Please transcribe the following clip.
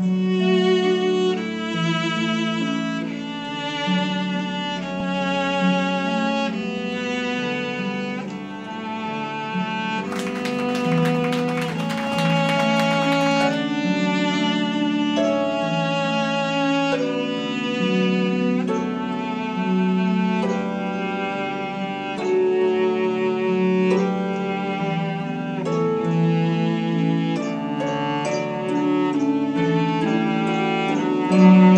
Mm-hmm. Música